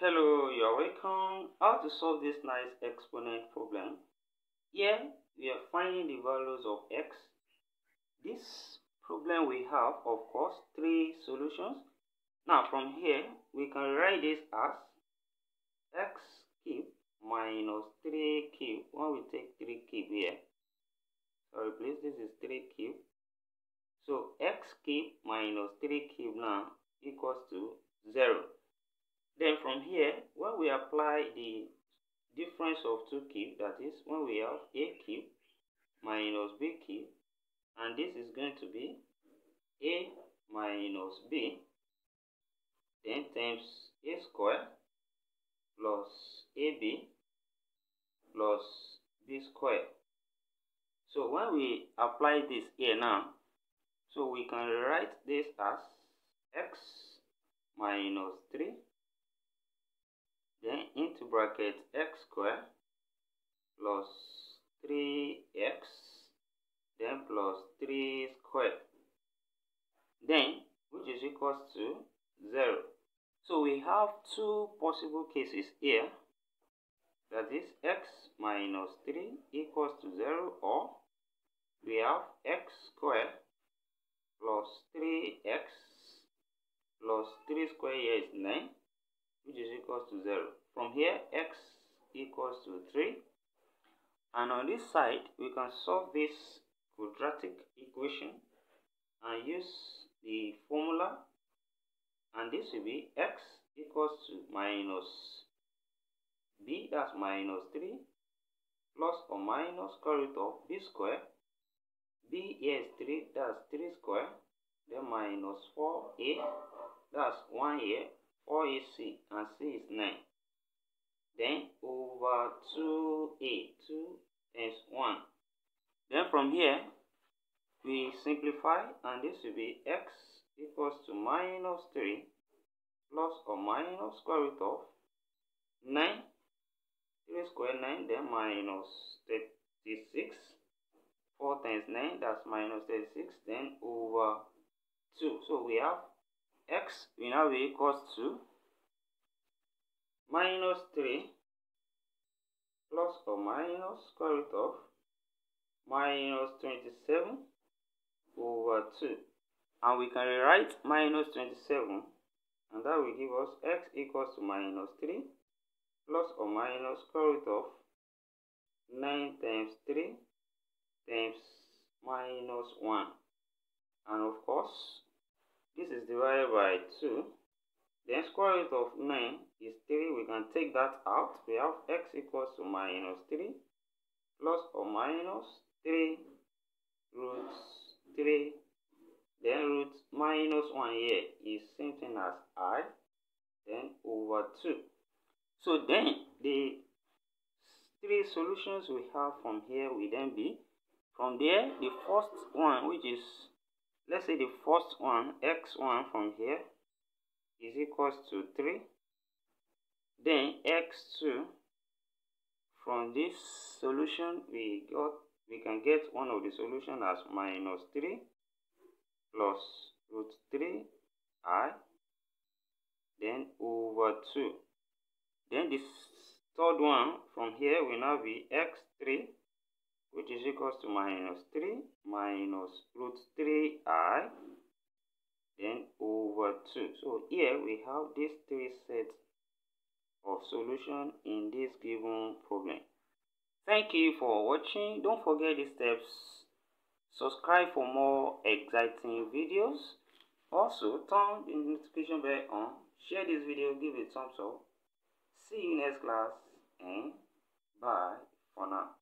Hello, you are welcome. How to solve this nice exponent problem. Here we are finding the values of x. This problem we have, of course, three solutions. Now from here, we can write this as x cube minus 3 cube. When we take 3 cube here, sorry please, this is 3 cube. So x cube minus 3 cube now equals to 0. Then from here, when we apply the difference of two cube, that is when we have a cube minus b cube, and this is going to be a minus b, then times a square plus ab plus b square. So when we apply this here now, so we can write this as x minus 3 then into bracket x square plus 3x then plus 3 square then which is equals to 0 so we have two possible cases here. That is x minus 3 equals to 0 or we have x square plus 3x plus 3 square here is 9 which is equals to 0. From here, x equals to 3. And on this side, we can solve this quadratic equation and use the formula. And this will be x equals to minus b, that's minus 3, plus or minus square root of b square. b is 3, that's 3 square. Then minus 4a, that's 1 here 4 is C and C is 9. Then over 2A, 2 times 1. Then from here, we simplify and this will be x equals to minus 3 plus or minus square root of 9. 3 square 9 then minus 36. 4 times 9 that's minus 36 then over 2. So we have x will now be equals to minus 3 plus or minus square root of minus 27 over 2 and we can rewrite minus 27 and that will give us x equals to minus 3 plus or minus square root of 9 times 3 times minus 1 and of course this is divided by 2. Then square root of 9 is 3. We can take that out. We have x equals to minus 3 plus or minus 3 root 3. Then root minus 1 here is same thing as i. Then over 2. So then the three solutions we have from here will then be from there the first one which is let's say the first one x1 from here is equals to 3 then x2 from this solution we got we can get one of the solution as minus 3 plus root 3 i then over 2 then this third one from here will now be x3 which is equals to minus 3 minus root 3i then over 2. So here we have these three sets of solution in this given problem. Thank you for watching. Don't forget the steps. Subscribe for more exciting videos. Also, turn the notification bell on. Share this video, give it a thumbs up. See you next class and bye for now.